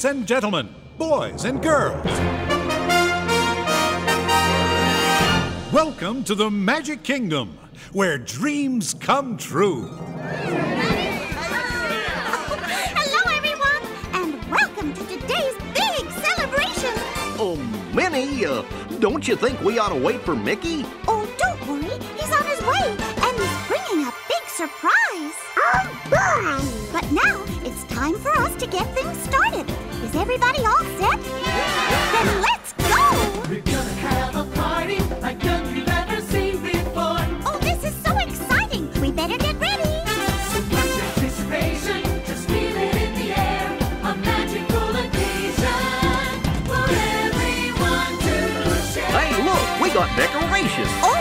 Ladies and gentlemen, boys and girls, welcome to the Magic Kingdom, where dreams come true. Hello, everyone, and welcome to today's big celebration. Oh, Minnie, uh, don't you think we ought to wait for Mickey? Oh, don't worry, he's on his way, and he's bringing a big surprise. got decorations. Oh!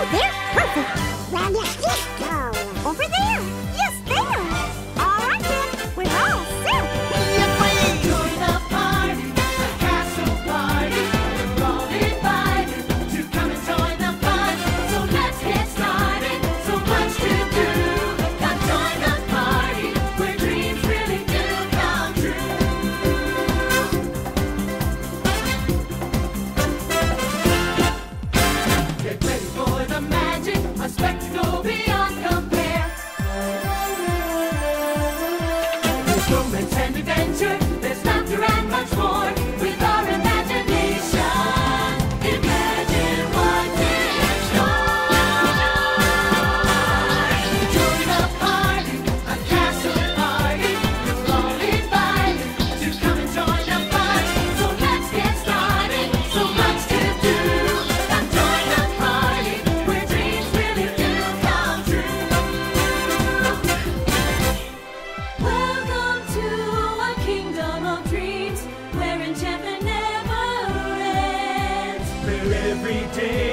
day.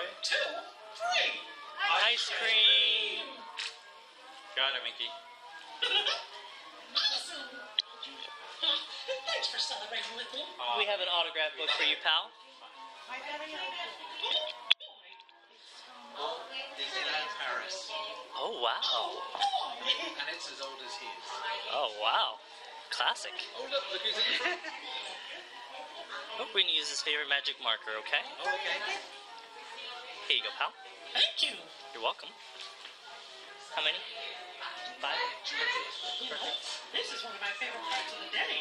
Joy. Two, three. Ice, Ice cream. cream. Got it, Mickey. awesome. Thanks for celebrating with me. Uh, we have an autograph book for you, pal. Oh, Disneyland Oh, wow. and it's as old as he is. Oh, wow. Classic. Oh, look, look who's in the Oh, we can use his favorite magic marker, okay? Oh, okay. Here you go, pal. Thank you. You're welcome. How many? Five. This is one of my favorite parts of the day.